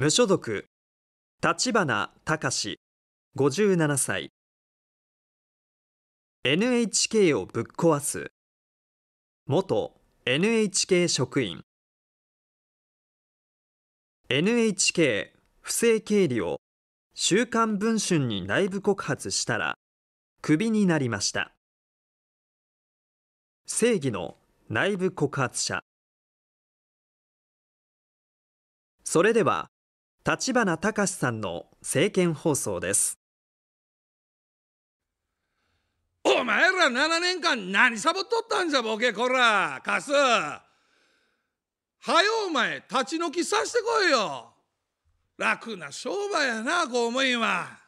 無所属。立花隆。57歳。NHK をぶっ壊す。元 NHK 職員。NHK 不正経理を。週刊文春に内部告発したら。クビになりました。正義の内部告発者。それでは立花隆さんの政見放送です。お前ら7年間何サボっとったんじゃボケこらカス。はよお前立ち退きさしてこいよ。楽な商売やな公務員は。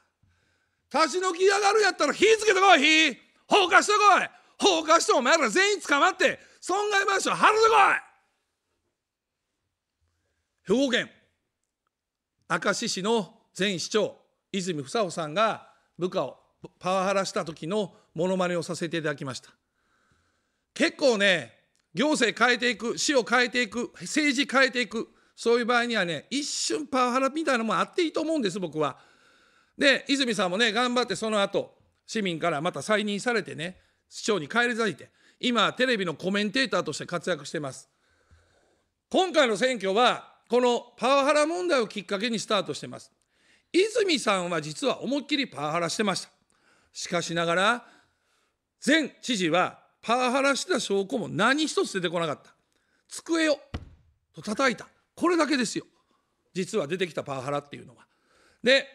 立ち退きやがるやったら火つけてこい火。放火してこい。放火してお前ら全員捕まって損害賠償払ってこい。兵庫県。明石市の前市長泉房穂さんが部下をパワハラした時のモノマネをさせていただきました。結構ね行政変えていく市を変えていく政治変えていくそういう場合にはね一瞬パワハラみたいなのもあっていいと思うんです僕は。で泉さんもね頑張ってその後市民からまた再任されてね市長に返り咲いて今テレビのコメンテーターとして活躍してます。今回の選挙はこのパワハラ問題をきっかけにスタートしてます。泉さんは実は思いっきりパワハラしてました。しかしながら前知事はパワハラした証拠も何一つ出てこなかった。机をと叩いた。これだけですよ。実は出てきたパワハラっていうのは。で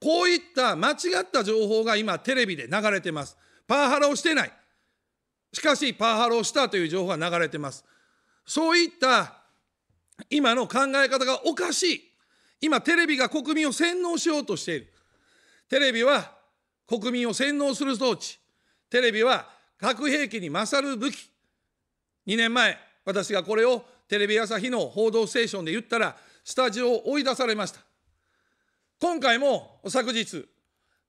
こういった間違った情報が今テレビで流れてます。パワハラをしてない。しかしパワハラをしたという情報が流れてます。そういった今の考え方がおかしい。今テレビが国民を洗脳しようとしている。テレビは国民を洗脳する装置。テレビは核兵器に勝る武器。2年前私がこれをテレビ朝日の「報道ステーション」で言ったらスタジオを追い出されました。今回も昨日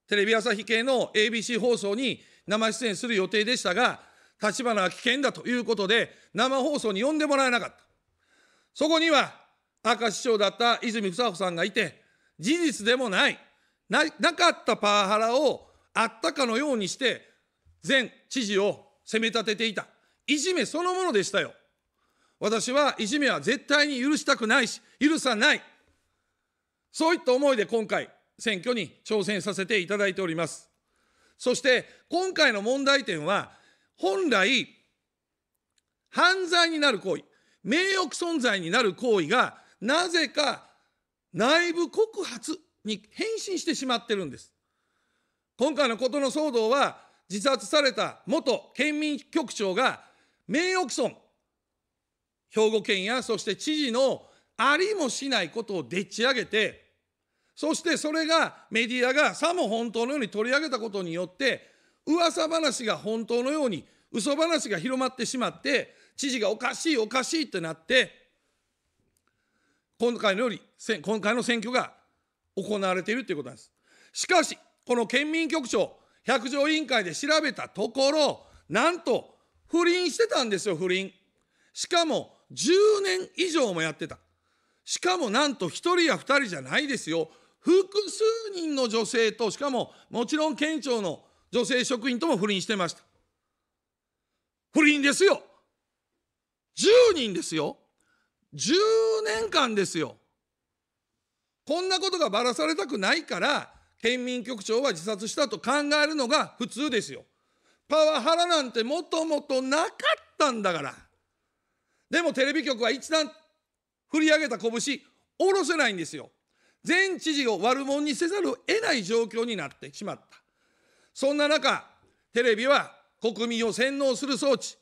テレビ朝日系の ABC 放送に生出演する予定でしたが立花は危険だということで生放送に呼んでもらえなかった。そこには明石市長だった泉房穂さんがいて事実でもないなかったパワハラをあったかのようにして前知事を責め立てていた。いじめそのものでしたよ。私はいじめは絶対に許したくないし許さない。そういった思いで今回選挙に挑戦させていただいております。そして今回の問題点は本来犯罪になる行為。名誉存在になる行為がなぜか内部告発に変身してしまってるんです。今回のことの騒動は自殺された元県民局長が名誉毀損兵庫県やそして知事のありもしないことをでっち上げてそしてそれがメディアがさも本当のように取り上げたことによって噂話が本当のように嘘話が広まってしまって知事がおかしいおかしいってなって今回のより今回の選挙が行われているということなんです。しかしこの県民局長百条委員会で調べたところなんと不倫してたんですよ不倫。しかも10年以上もやってた。しかもなんと1人や2人じゃないですよ。複数人の女性としかももちろん県庁の女性職員とも不倫してました。不倫ですよ。10人ですよ。10年間ですよ。こんなことがばらされたくないから県民局長は自殺したと考えるのが普通ですよ。パワハラなんてもともとなかったんだから。でもテレビ局は一段振り上げた拳下ろせないんですよ。前知事を悪者にせざるを得ない状況になってしまった。そんな中、テレビは国民を洗脳する装置、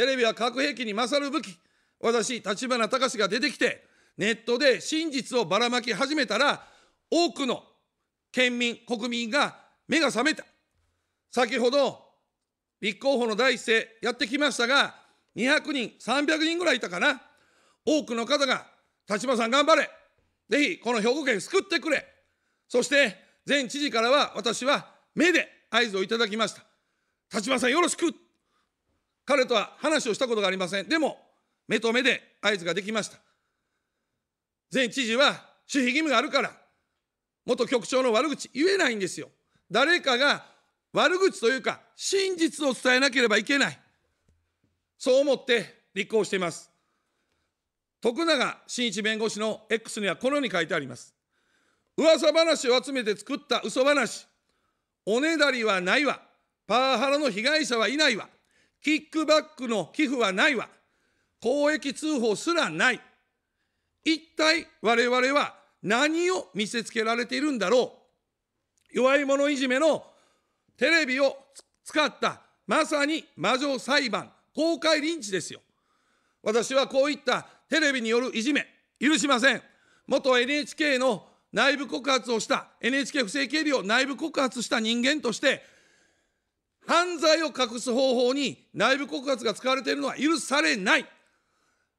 テレビは核兵器に勝る武器、私、立花隆が出てきて、ネットで真実をばらまき始めたら、多くの県民、国民が目が覚めた。先ほど、立候補の第一声やってきましたが、200人、300人ぐらいいたかな。多くの方が、立花さん頑張れ。ぜひ、この兵庫県救ってくれ。そして、前知事からは、私は目で合図をいただきました。立花さんよろしく。彼とは話をしたことがありません。でも、目と目で合図ができました。前知事は守秘義務があるから元局長の悪口言えないんですよ。誰かが悪口というか真実を伝えなければいけない。そう思って立候補しています。徳永真一弁護士の X にはこのように書いてあります。噂話を集めて作った嘘話。おねだりはないわ。パワハラの被害者はいないわ。キックバックの寄付はないわ。公益通報すらない。一体我々は何を見せつけられているんだろう。弱い者いじめのテレビを使ったまさに魔女裁判公開リンチですよ。私はこういったテレビによるいじめ許しません。元 NHK の内部告発をした NHK 不正経理を内部告発した人間として犯罪を隠す方法に内部告発が使われているのは許されない。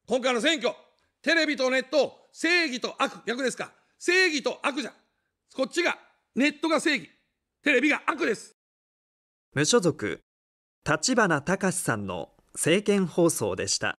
今回の選挙テレビとネット正義と悪逆ですか？正義と悪じゃ。こっちがネットが正義。テレビが悪です。無所属立花隆さんの政見放送でした。